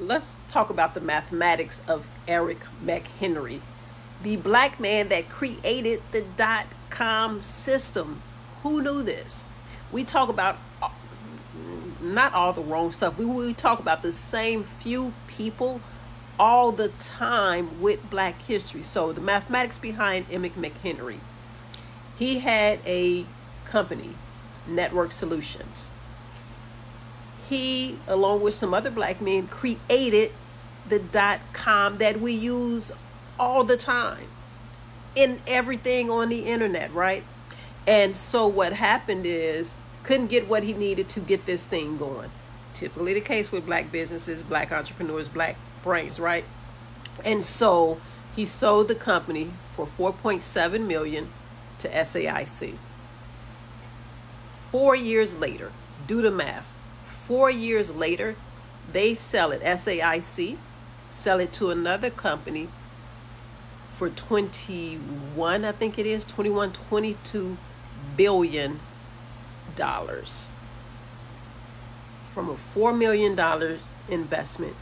let's talk about the mathematics of Eric McHenry, the black man that created the dot com system. Who knew this? We talk about uh, not all the wrong stuff. We, we talk about the same few people all the time with black history. So the mathematics behind Emmit McHenry. He had a company, Network Solutions he, along with some other black men, created the dot com that we use all the time in everything on the internet, right? And so what happened is couldn't get what he needed to get this thing going. Typically the case with black businesses, black entrepreneurs, black brains, right? And so he sold the company for 4.7 million to SAIC. 4 years later, do the math Four years later, they sell it, SAIC, sell it to another company for 21, I think it is, 21, 22 billion dollars. From a $4 million investment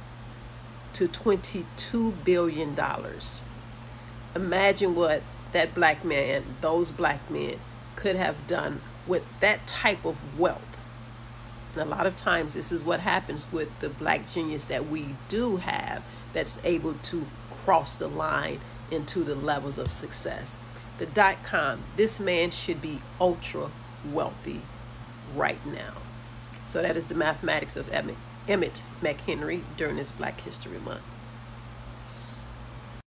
to $22 billion. Imagine what that black man, those black men, could have done with that type of wealth and a lot of times, this is what happens with the black genius that we do have that's able to cross the line into the levels of success. The dot com, this man should be ultra wealthy right now. So, that is the mathematics of Emmit, Emmit McHenry during this Black History Month.